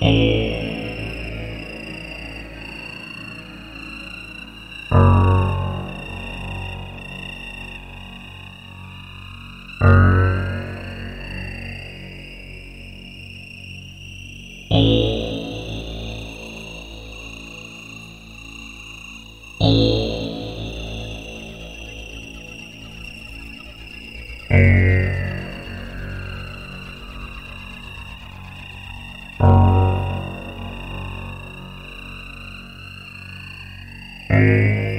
Mm-hmm. Música